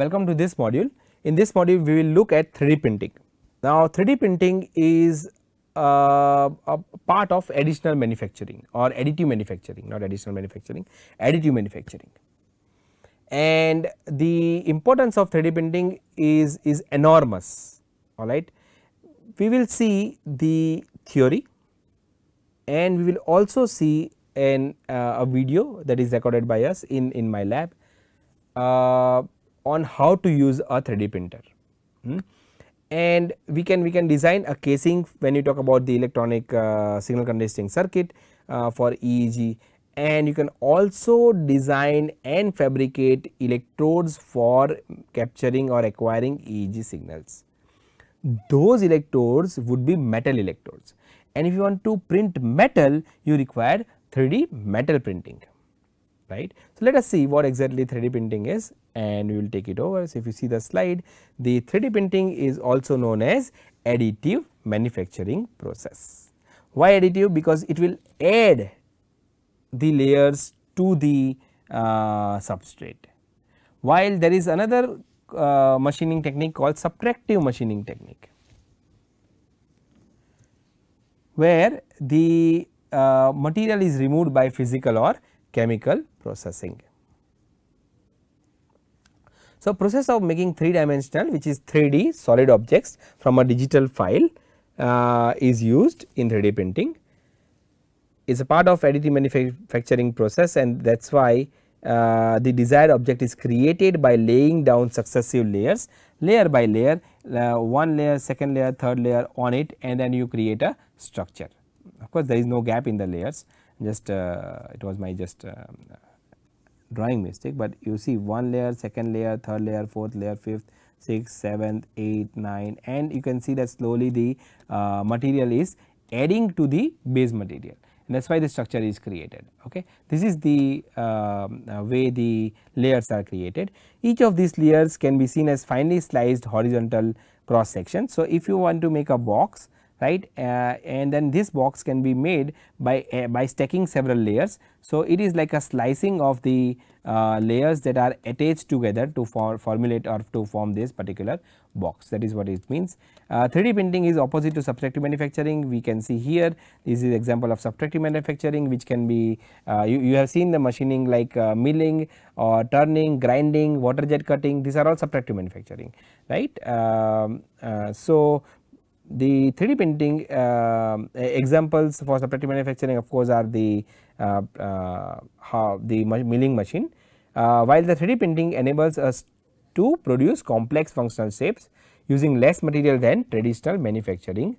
Welcome to this module. In this module we will look at 3D printing. Now 3D printing is uh, a part of additional manufacturing or additive manufacturing not additional manufacturing additive manufacturing and the importance of 3D printing is, is enormous alright. We will see the theory and we will also see an uh, a video that is recorded by us in, in my lab uh, on how to use a 3D printer. Hmm. And we can we can design a casing when you talk about the electronic uh, signal conditioning circuit uh, for EEG and you can also design and fabricate electrodes for capturing or acquiring EEG signals. Those electrodes would be metal electrodes and if you want to print metal you require 3D metal printing right. So, let us see what exactly 3D printing is and we will take it over. So, if you see the slide the 3D printing is also known as additive manufacturing process. Why additive? Because it will add the layers to the uh, substrate. While there is another uh, machining technique called subtractive machining technique, where the uh, material is removed by physical or chemical processing. So, process of making 3 dimensional which is 3D solid objects from a digital file uh, is used in 3D printing is a part of additive manufacturing process and that is why uh, the desired object is created by laying down successive layers layer by layer uh, one layer second layer third layer on it and then you create a structure. Of course, there is no gap in the layers just uh, it was my just uh, drawing mistake, but you see one layer second layer third layer fourth layer fifth sixth seventh eighth nine and you can see that slowly the uh, material is adding to the base material and that is why the structure is created. Okay. This is the um, uh, way the layers are created. Each of these layers can be seen as finely sliced horizontal cross section. So, if you want to make a box right uh, and then this box can be made by uh, by stacking several layers. So, it is like a slicing of the uh, layers that are attached together to for formulate or to form this particular box that is what it means. 3D uh, printing is opposite to subtractive manufacturing we can see here this is example of subtractive manufacturing which can be uh, you, you have seen the machining like uh, milling or turning, grinding, water jet cutting these are all subtractive manufacturing right. Um, so, the 3D printing uh, examples for subtractive manufacturing of course are the uh, uh, the milling machine, uh, while the 3D printing enables us to produce complex functional shapes using less material than traditional manufacturing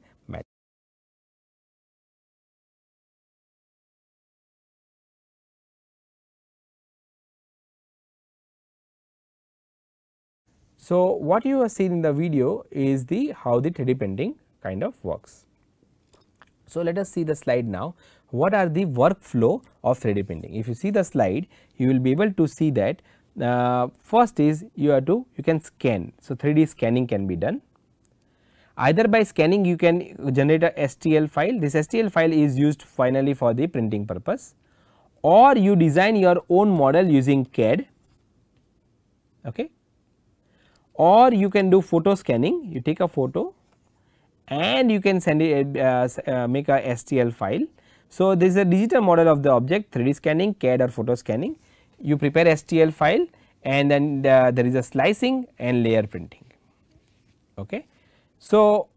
So, what you have seen in the video is the how the 3D printing kind of works. So, let us see the slide now what are the workflow of 3D printing. If you see the slide you will be able to see that uh, first is you have to you can scan. So, 3D scanning can be done either by scanning you can generate a STL file this STL file is used finally for the printing purpose or you design your own model using CAD okay or you can do photo scanning you take a photo and you can send it uh, uh, make a STL file. So, this is a digital model of the object 3D scanning CAD or photo scanning you prepare STL file and then the, there is a slicing and layer printing. Okay. So,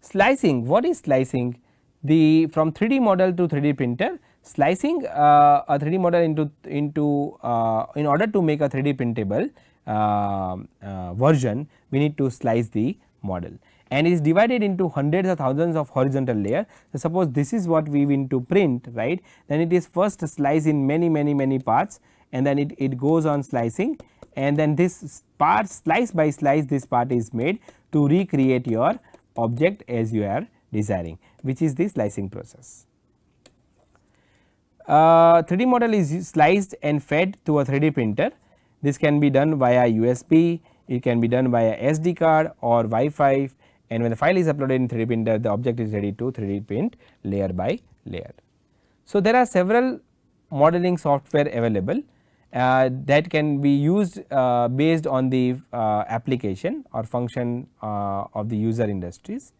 slicing what is slicing the from 3D model to 3D printer slicing uh, a 3D model into into uh, in order to make a 3D printable uh, version we need to slice the model and is divided into hundreds or thousands of horizontal layer. So, suppose this is what we want to print right then it is first sliced in many many many parts and then it, it goes on slicing and then this part slice by slice this part is made to recreate your object as you are desiring which is the slicing process. Uh, 3D model is sliced and fed to a 3D printer this can be done via USB, it can be done via SD card or Wi-Fi and when the file is uploaded in 3D printer the object is ready to 3D print layer by layer. So, there are several modeling software available uh, that can be used uh, based on the uh, application or function uh, of the user industries.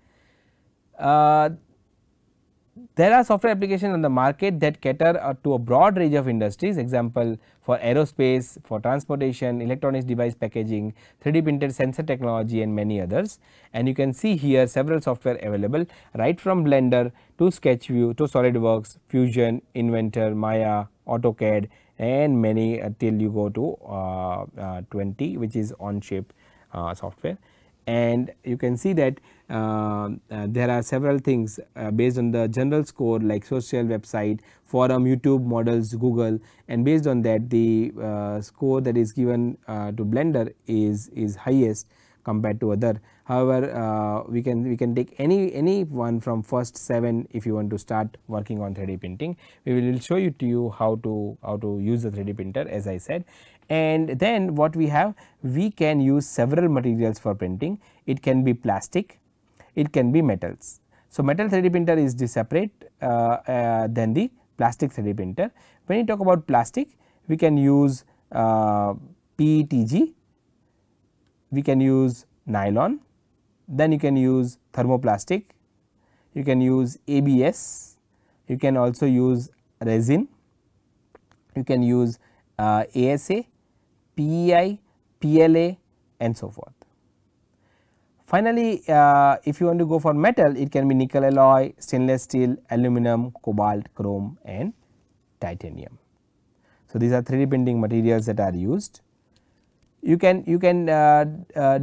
Uh, there are software applications on the market that cater uh, to a broad range of industries example for aerospace, for transportation, electronics device packaging, 3D printed sensor technology and many others. And you can see here several software available right from Blender to SketchView to SolidWorks, Fusion, Inventor, Maya, AutoCAD and many until you go to uh, uh, 20 which is Onshape uh, software and you can see that uh, uh, there are several things uh, based on the general score like social website, forum, YouTube models, Google and based on that the uh, score that is given uh, to Blender is, is highest compared to other. However, uh, we can we can take any any one from first 7 if you want to start working on 3D printing. We will show you to you how to how to use the 3D printer as I said and then what we have we can use several materials for printing it can be plastic it can be metals. So, metal 3D printer is the separate uh, uh, than the plastic 3D printer. When you talk about plastic we can use uh, PETG, we can use nylon, then you can use thermoplastic, you can use ABS, you can also use resin, you can use uh, ASA, PEI, PLA and so forth. Finally, uh, if you want to go for metal it can be nickel alloy, stainless steel, aluminum, cobalt, chrome and titanium. So, these are 3D printing materials that are used. You can you can uh, uh,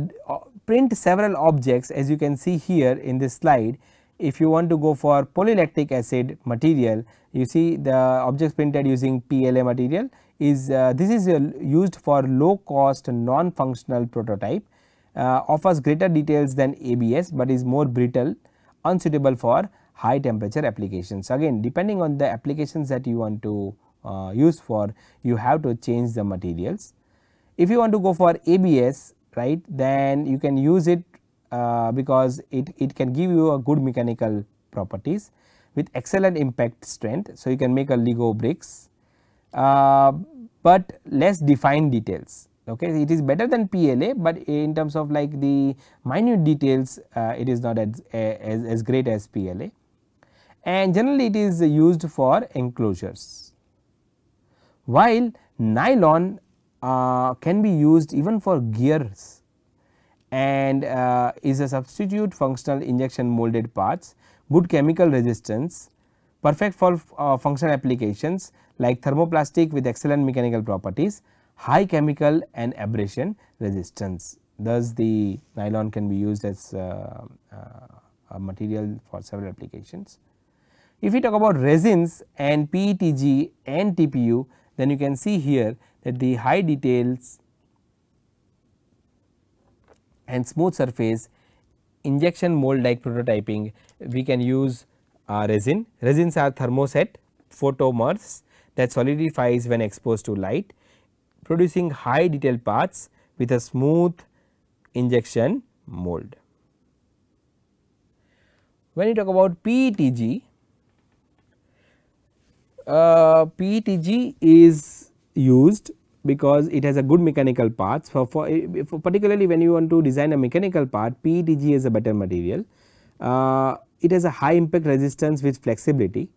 print several objects as you can see here in this slide. If you want to go for polylactic acid material you see the objects printed using PLA material is uh, this is uh, used for low cost non functional prototype uh, offers greater details than ABS, but is more brittle unsuitable for high temperature applications. Again depending on the applications that you want to uh, use for you have to change the materials. If you want to go for ABS right then you can use it uh, because it, it can give you a good mechanical properties with excellent impact strength. So, you can make a Lego bricks, uh, but less defined details okay it is better than PLA, but in terms of like the minute details uh, it is not as, as, as great as PLA and generally it is used for enclosures. While nylon uh, can be used even for gears and uh, is a substitute functional injection molded parts, good chemical resistance, perfect for uh, functional applications like thermoplastic with excellent mechanical properties high chemical and abrasion resistance. Thus, the nylon can be used as uh, uh, a material for several applications. If we talk about resins and PETG and TPU, then you can see here that the high details and smooth surface injection mold like prototyping we can use uh, resin. Resins are thermoset photomers that solidifies when exposed to light producing high detail parts with a smooth injection mold. When you talk about PETG, uh, PETG is used because it has a good mechanical parts for, for, for, particularly when you want to design a mechanical part PETG is a better material. Uh, it has a high impact resistance with flexibility.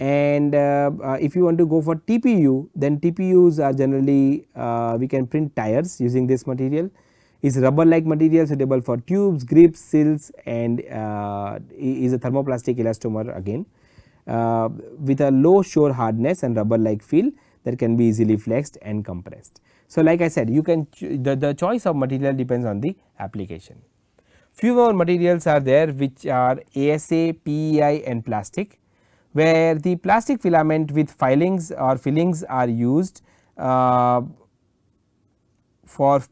And uh, uh, if you want to go for TPU then TPUs are generally uh, we can print tires using this material. Is rubber like material suitable for tubes, grips, seals and uh, is a thermoplastic elastomer again uh, with a low shore hardness and rubber like feel that can be easily flexed and compressed. So, like I said you can the, the choice of material depends on the application. Few more materials are there which are ASA, PEI and plastic where the plastic filament with filings or fillings are used uh, for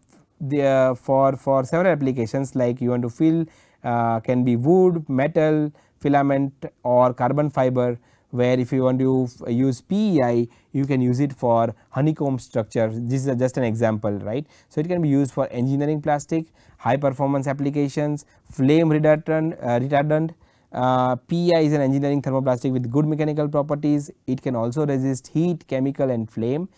the uh, for for several applications like you want to fill uh, can be wood, metal, filament or carbon fiber where if you want to use PEI you can use it for honeycomb structure this is just an example right. So, it can be used for engineering plastic, high performance applications, flame retardant, uh, retardant uh, PEI is an engineering thermoplastic with good mechanical properties. It can also resist heat, chemical and flame.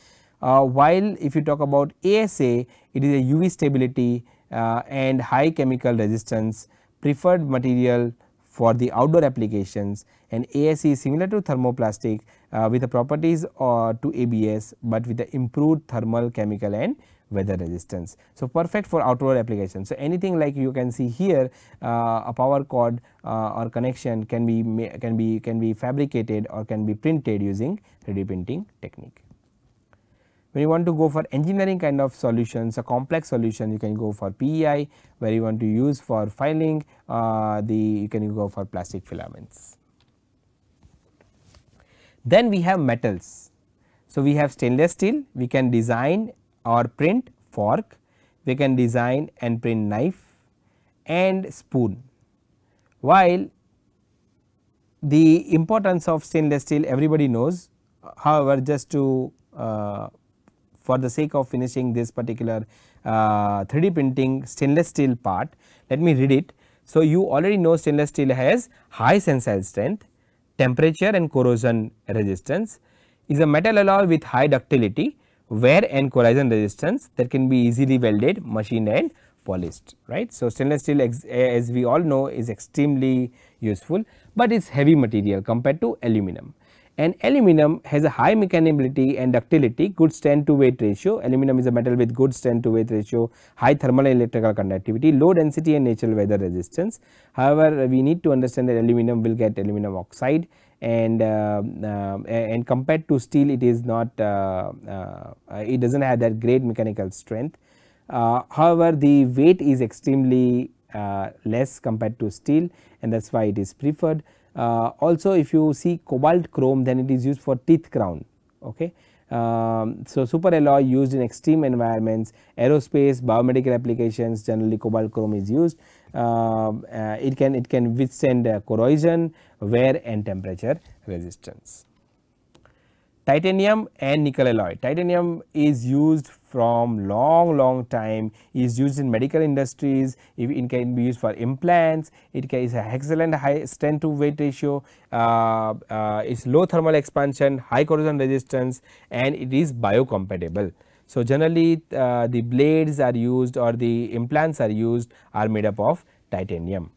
Uh, while if you talk about ASA, it is a UV stability uh, and high chemical resistance preferred material for the outdoor applications and ASA is similar to thermoplastic uh, with the properties uh, to ABS, but with the improved thermal chemical and weather resistance. So, perfect for outdoor applications. So, anything like you can see here uh, a power cord uh, or connection can be can be can be fabricated or can be printed using 3D printing technique. When you want to go for engineering kind of solutions, a complex solution, you can go for PEI, where you want to use for filing, uh, the you can go for plastic filaments. Then we have metals. So, we have stainless steel, we can design or print fork, we can design and print knife and spoon. While the importance of stainless steel everybody knows, however, just to uh, for the sake of finishing this particular uh, 3D printing stainless steel part, let me read it. So, you already know stainless steel has high tensile strength, temperature and corrosion resistance, is a metal alloy with high ductility wear and corrosion resistance that can be easily welded, machined and polished right. So, stainless steel as we all know is extremely useful, but it is heavy material compared to aluminum and aluminum has a high machinability and ductility, good strength to weight ratio. Aluminum is a metal with good strength to weight ratio, high thermal and electrical conductivity, low density and natural weather resistance. However, we need to understand that aluminum will get aluminum oxide and uh, uh, and compared to steel it is not uh, uh it does not have that great mechanical strength. Uh, however, the weight is extremely uh, less compared to steel and that is why it is preferred. Also if you see cobalt chrome then it is used for teeth crown. Okay. Um, so, super alloy used in extreme environments, aerospace, biomedical applications generally cobalt chrome is used. Uh, uh, it can it can withstand uh, corrosion, wear and temperature resistance. Titanium and nickel alloy. Titanium is used from long long time is used in medical industries. It can be used for implants it is excellent high strength to weight ratio uh, uh, is low thermal expansion high corrosion resistance and it is biocompatible. So generally uh, the blades are used or the implants are used are made up of titanium.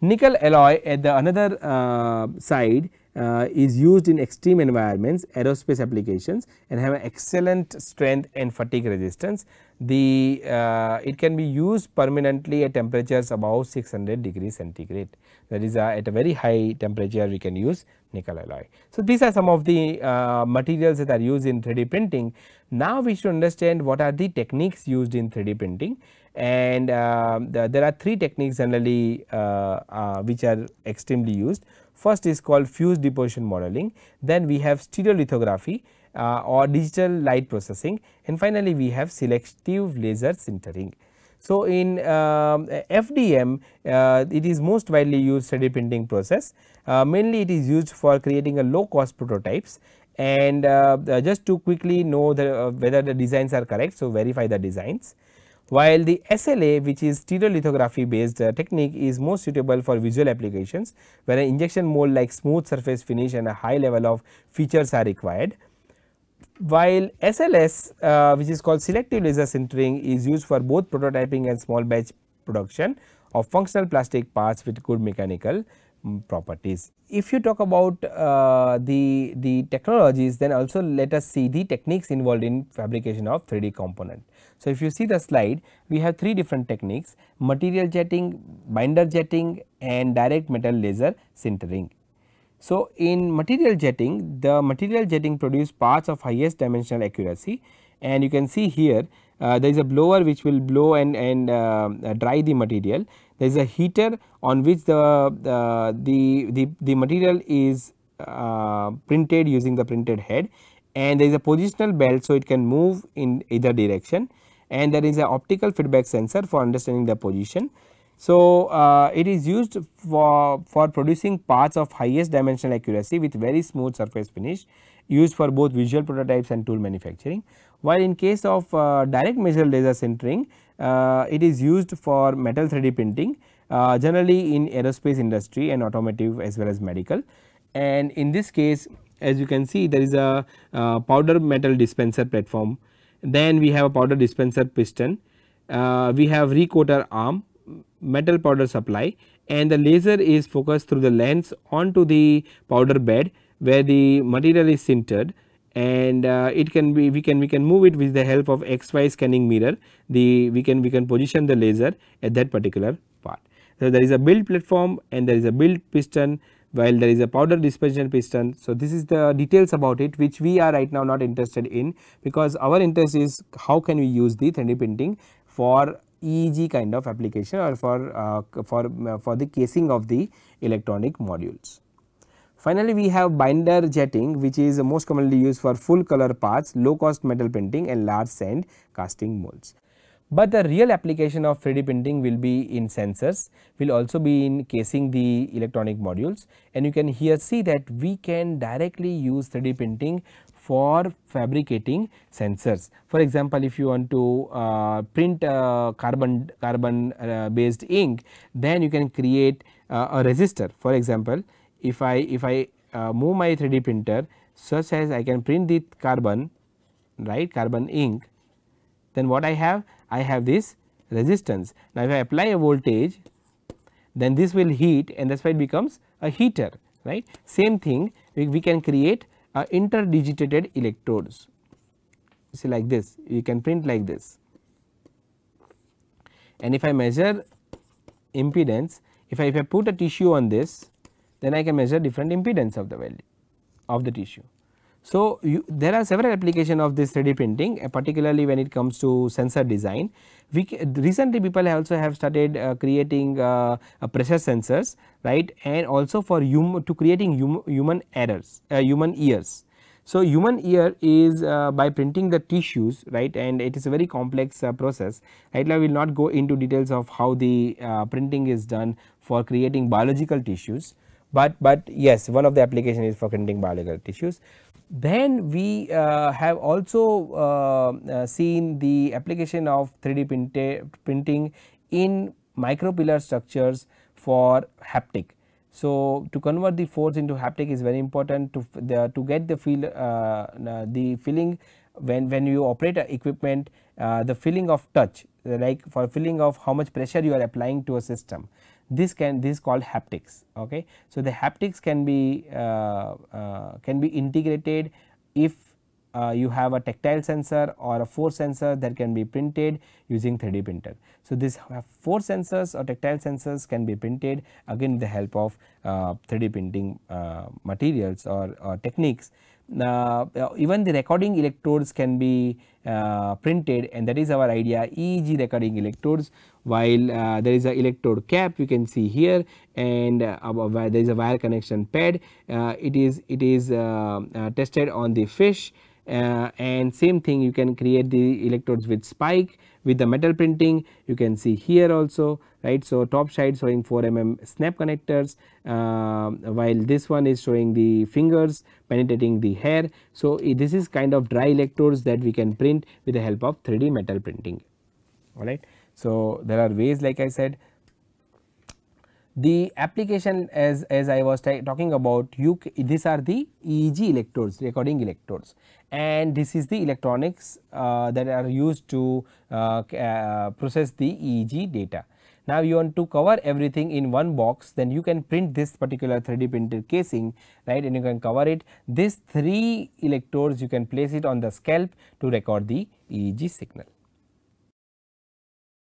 Nickel alloy at the another uh, side uh, is used in extreme environments aerospace applications and have an excellent strength and fatigue resistance. The uh, it can be used permanently at temperatures above 600 degrees centigrade that is uh, at a very high temperature we can use nickel alloy. So, these are some of the uh, materials that are used in 3D printing. Now, we should understand what are the techniques used in 3D printing and uh, the, there are three techniques generally uh, uh, which are extremely used. First is called fused deposition modeling, then we have stereolithography uh, or digital light processing and finally, we have selective laser sintering. So, in uh, FDM uh, it is most widely used 3D printing process uh, mainly it is used for creating a low cost prototypes and uh, just to quickly know the, uh, whether the designs are correct. So, verify the designs while the SLA which is stereolithography based uh, technique is most suitable for visual applications where an injection mold like smooth surface finish and a high level of features are required. While SLS uh, which is called selective laser sintering is used for both prototyping and small batch production of functional plastic parts with good mechanical um, properties. If you talk about uh, the, the technologies then also let us see the techniques involved in fabrication of 3D component. So, if you see the slide we have three different techniques material jetting, binder jetting and direct metal laser sintering. So, in material jetting the material jetting produce parts of highest dimensional accuracy and you can see here uh, there is a blower which will blow and, and uh, dry the material. There is a heater on which the, uh, the, the, the material is uh, printed using the printed head and there is a positional belt. So, it can move in either direction and there is a optical feedback sensor for understanding the position. So, uh, it is used for, for producing parts of highest dimensional accuracy with very smooth surface finish used for both visual prototypes and tool manufacturing. While in case of uh, direct metal laser sintering, uh, it is used for metal 3D printing uh, generally in aerospace industry and automotive as well as medical. And in this case as you can see there is a uh, powder metal dispenser platform, then we have a powder dispenser piston, uh, we have recoater arm, metal powder supply and the laser is focused through the lens onto the powder bed where the material is sintered and uh, it can be we can we can move it with the help of xy scanning mirror the we can we can position the laser at that particular part. So, there is a build platform and there is a build piston while there is a powder dispersion piston. So, this is the details about it which we are right now not interested in because our interest is how can we use the 3D printing for EEG kind of application or for uh, for uh, for the casing of the electronic modules. Finally, we have binder jetting which is most commonly used for full color parts, low cost metal printing and large sand casting molds. But the real application of 3D printing will be in sensors, will also be in casing the electronic modules and you can here see that we can directly use 3D printing for fabricating sensors. For example, if you want to uh, print uh, carbon carbon uh, based ink, then you can create uh, a resistor. For example, if I if I uh, move my 3D printer such as I can print the carbon right carbon ink then what I have I have this resistance. Now, if I apply a voltage then this will heat and that is why it becomes a heater right. Same thing we, we can create uh, interdigitated electrodes. See like this. You can print like this. And if I measure impedance if I, if I put a tissue on this then I can measure different impedance of the value of the tissue. So, you, there are several applications of this 3D printing uh, particularly when it comes to sensor design. We recently people also have started uh, creating uh, pressure sensors right and also for hum, to creating hum, human errors uh, human ears. So, human ear is uh, by printing the tissues right and it is a very complex uh, process right now we will not go into details of how the printing is done for creating biological tissues but but yes one of the application is for printing biological tissues. Then we uh, have also uh, uh, seen the application of 3D printing in micropillar structures for haptic. So, to convert the force into haptic is very important to the, to get the feel uh, the feeling when when you operate a equipment uh, the feeling of touch like for feeling of how much pressure you are applying to a system this can this is called haptics okay so the haptics can be uh, uh, can be integrated if uh, you have a tactile sensor or a force sensor that can be printed using 3D printer. So, this force sensors or tactile sensors can be printed again with the help of uh, 3D printing uh, materials or, or techniques uh, even the recording electrodes can be uh, printed and that is our idea. EEG recording electrodes while uh, there is a electrode cap you can see here and uh, there is a wire connection pad. Uh, it is it is uh, tested on the fish and same thing you can create the electrodes with spike with the metal printing you can see here also right. So, top side showing 4 mm snap connectors uh, while this one is showing the fingers penetrating the hair. So, this is kind of dry electrodes that we can print with the help of 3D metal printing alright. So, there are ways like I said the application as, as I was talking about you these are the EEG electrodes recording electrodes and this is the electronics uh, that are used to uh, uh, process the EEG data. Now you want to cover everything in one box then you can print this particular 3D printed casing right and you can cover it. This 3 electrodes you can place it on the scalp to record the EEG signal.